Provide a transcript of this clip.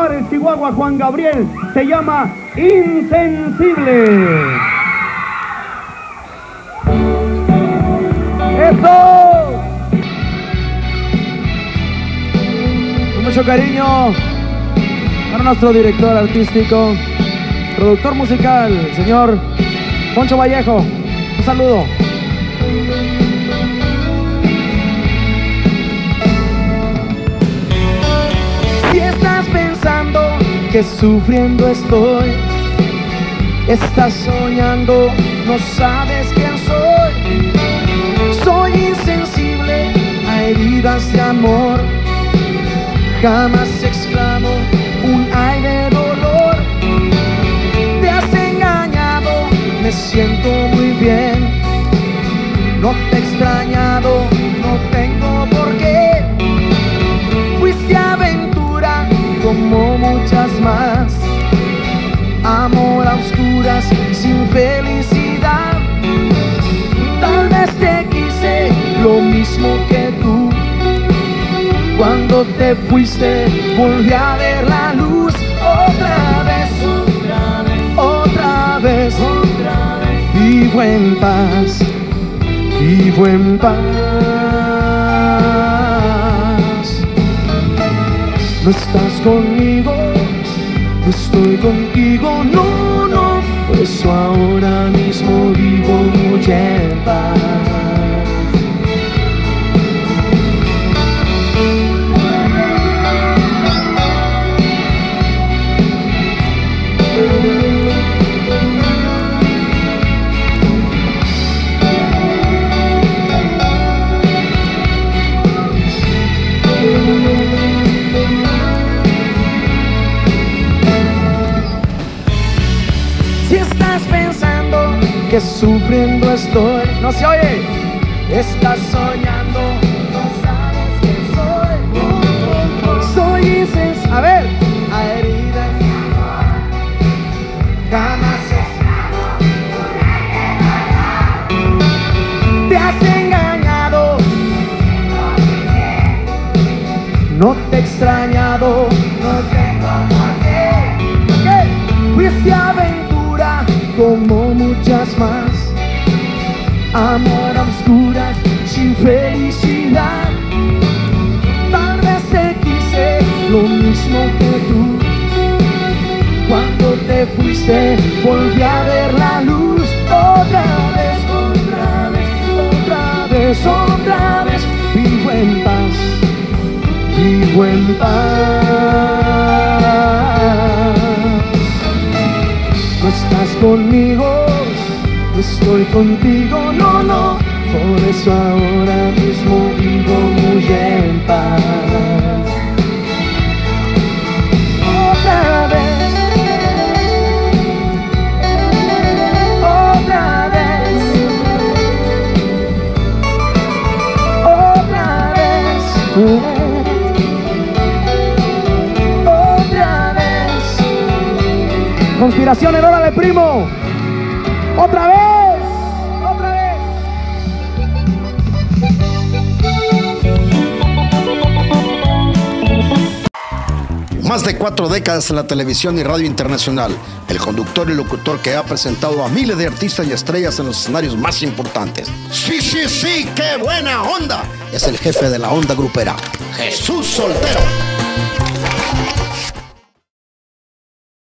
Juárez, Chihuahua, Juan Gabriel. Se llama Insensible. ¡Eso! Con mucho cariño para nuestro director artístico, productor musical, señor Poncho Vallejo. Un saludo. Que sufriendo estoy, estás soñando, no sabes quién soy. Soy insensible a heridas de amor, jamás exclamo un ay de dolor. Te has engañado, me siento muy bien. No te he extrañado, muchas más. Amor a oscuras sin felicidad. Tal vez te quise lo mismo que tú. Cuando te fuiste volví a ver la luz otra vez, otra vez, otra vez, otra vez. Vivo en paz, vivo en paz. No estás conmigo, eso ahora mismo vivo muy en que sufriendo estoy, no se oye. Estás soñando, no sabes quién soy. Soy insens, a ver, a heridas. Jamás es- te has engañado. No te he Amor a oscuras sin felicidad. Tal vez te quise lo mismo que tú. Cuando te fuiste volví a ver la luz otra vez, otra vez, otra vez, otra vez. Vivo en paz vivo en paz. Estás conmigo, estoy contigo, no, no. Por eso ahora mismo vivo muy en paz. Otra vez, otra vez, otra vez. Otra vez. Conspiración en hora de primo. Otra vez. Más de cuatro décadas en la televisión y radio internacional, el conductor y locutor que ha presentado a miles de artistas y estrellas en los escenarios más importantes. Sí, sí, sí, qué buena onda. Es el jefe de la onda grupera, Jesús Soltero.